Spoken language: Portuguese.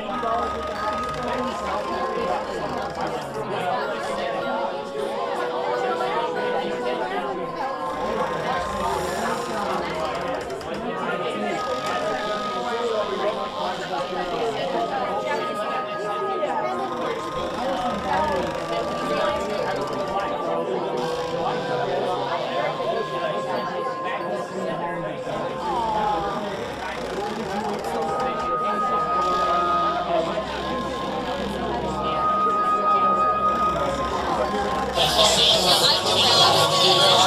Thank you. Thank né? you.